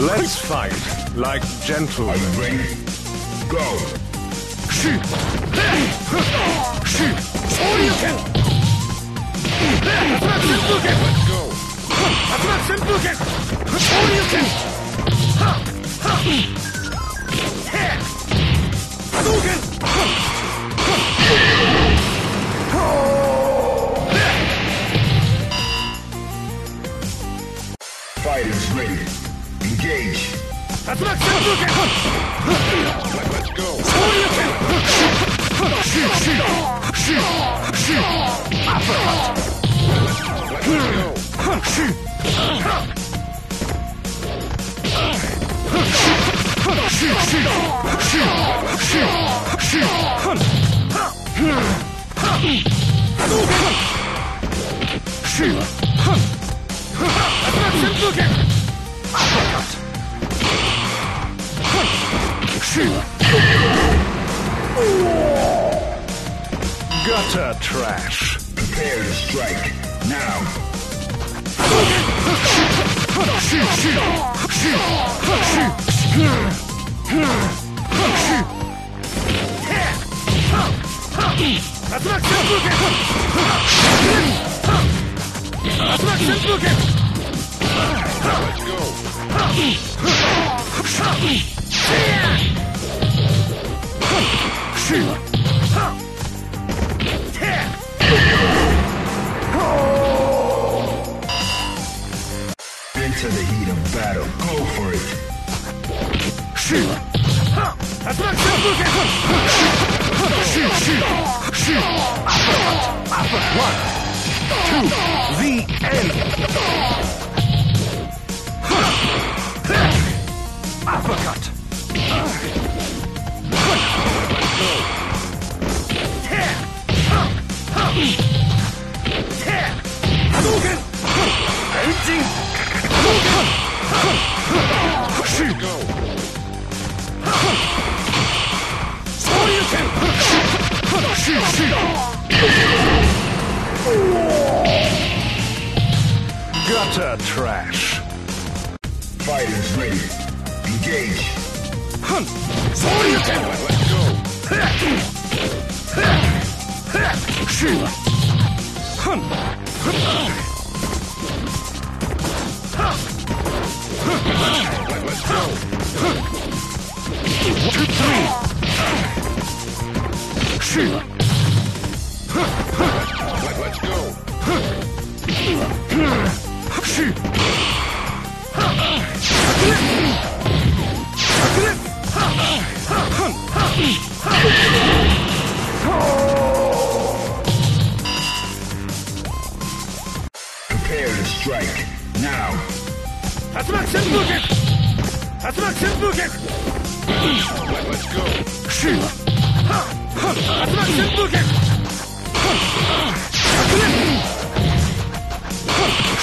Let's fight like gentlemen. I'm ready. Go. Shoot. Shoot. Let's go. Attraction Buken! Shoryuken! Ha! Ha! He! Hadouken! Fight is ready. Engage. 竜巻旋風拳 Let's go. 昇竜拳是是是是 Let's go. 是 Gutter trash. Prepare to strike now. Attraction Attraction Into the heat of battle, go for it. Shoot! Shoot! Shoot! Shoot! One, two, the. Gutter trash. Fighters ready. Engage. Let's go. Let's go. Prepare to strike. Now. Attraction rocket! Attraction rocket! Let's go. Attraction rocket!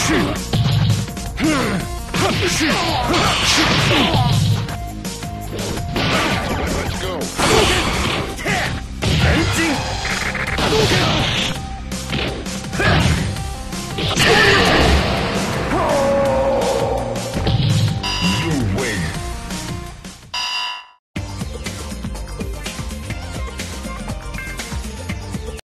Shoot! Shoot! Shoot!